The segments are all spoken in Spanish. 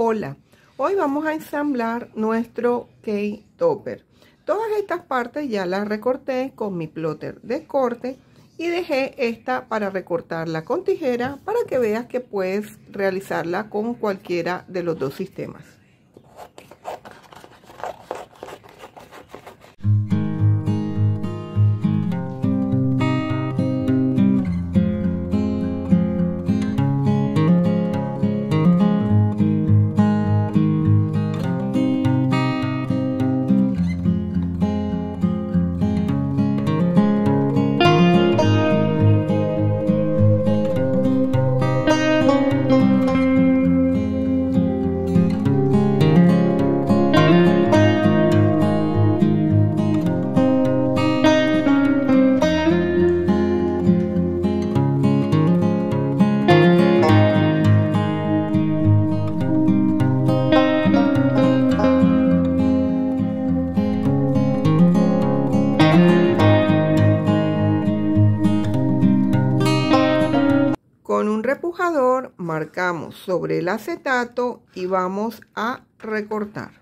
Hola, hoy vamos a ensamblar nuestro K-Topper. Todas estas partes ya las recorté con mi plotter de corte y dejé esta para recortarla con tijera para que veas que puedes realizarla con cualquiera de los dos sistemas. Repujador marcamos sobre el acetato y vamos a recortar.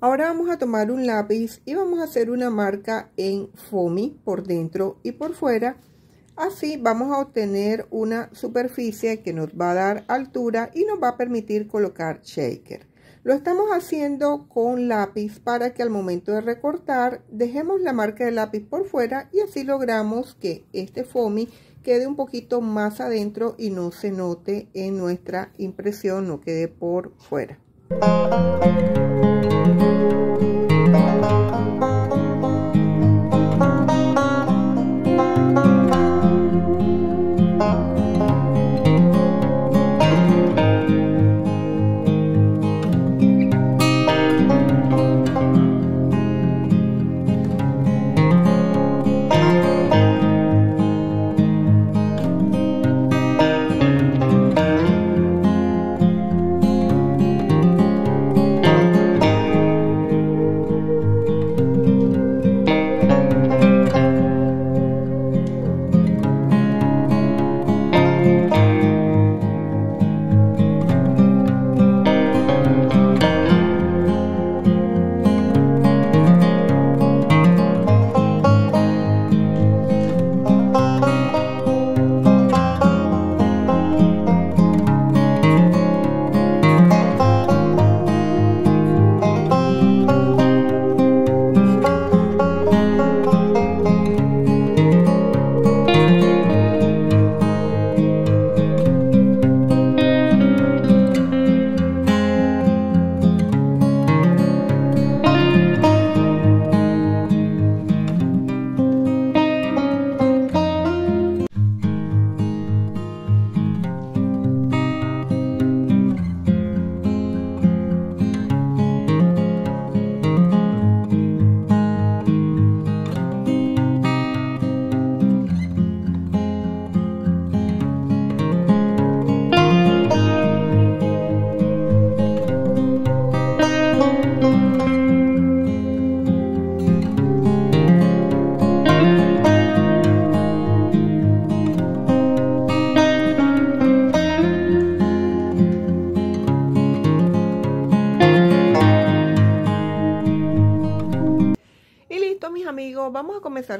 Ahora vamos a tomar un lápiz y vamos a hacer una marca en foamy por dentro y por fuera Así vamos a obtener una superficie que nos va a dar altura y nos va a permitir colocar shaker. Lo estamos haciendo con lápiz para que al momento de recortar dejemos la marca de lápiz por fuera y así logramos que este foamy quede un poquito más adentro y no se note en nuestra impresión, no quede por fuera.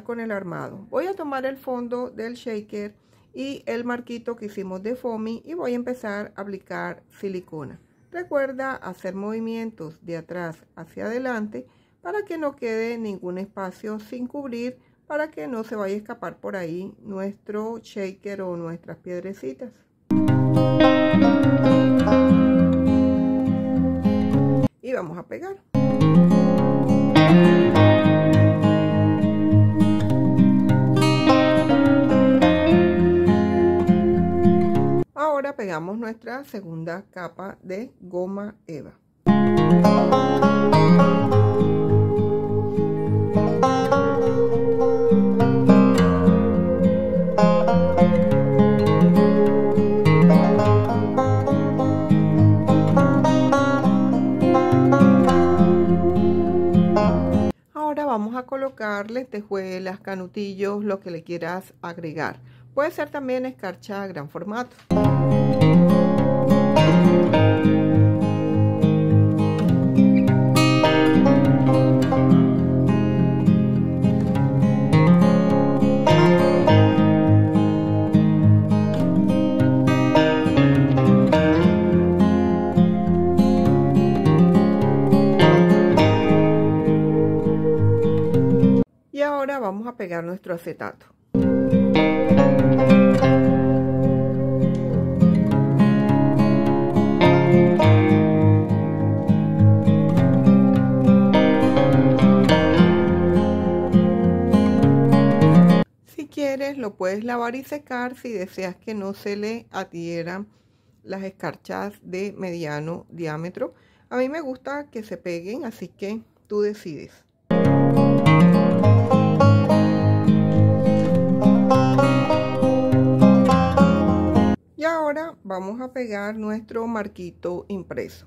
Con el armado. Voy a tomar el fondo del shaker y el marquito que hicimos de foamy y voy a empezar a aplicar silicona. Recuerda hacer movimientos de atrás hacia adelante para que no quede ningún espacio sin cubrir para que no se vaya a escapar por ahí nuestro shaker o nuestras piedrecitas. Y vamos a pegar. Nuestra segunda capa de goma eva. ahora vamos a colocarle tejuelas, canutillos, lo que le quieras agregar. Puede ser también escarcha gran formato. Y ahora vamos a pegar nuestro acetato. Lo puedes lavar y secar si deseas que no se le adhieran las escarchas de mediano diámetro. A mí me gusta que se peguen, así que tú decides. Y ahora vamos a pegar nuestro marquito impreso.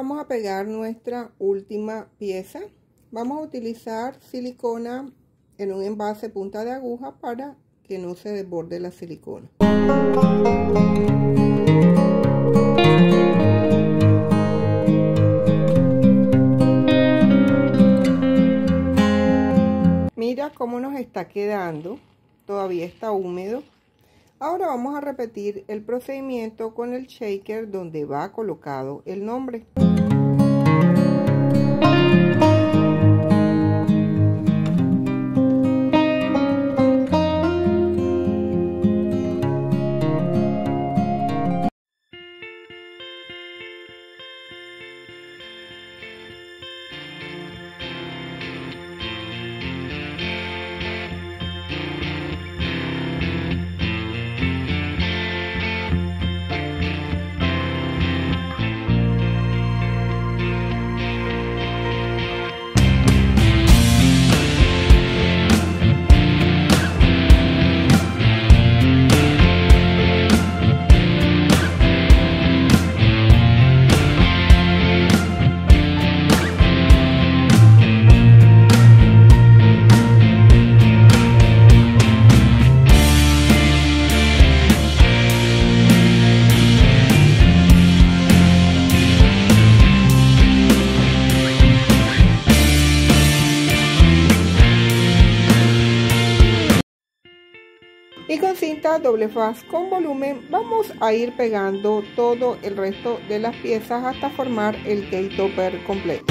Vamos a pegar nuestra última pieza. Vamos a utilizar silicona en un envase punta de aguja para que no se desborde la silicona. Mira cómo nos está quedando, todavía está húmedo. Ahora vamos a repetir el procedimiento con el shaker donde va colocado el nombre. Y doble faz con volumen vamos a ir pegando todo el resto de las piezas hasta formar el gate topper completo.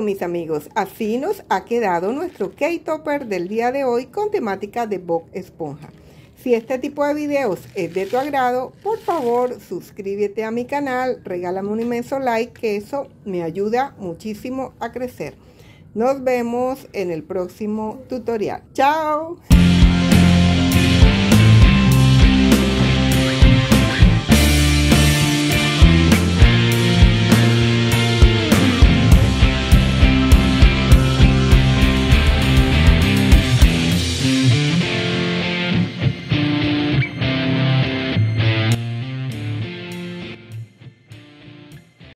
Mis amigos, así nos ha quedado nuestro K-Topper del día de hoy con temática de Bob Esponja. Si este tipo de videos es de tu agrado, por favor suscríbete a mi canal, regálame un inmenso like que eso me ayuda muchísimo a crecer. Nos vemos en el próximo tutorial. ¡Chao!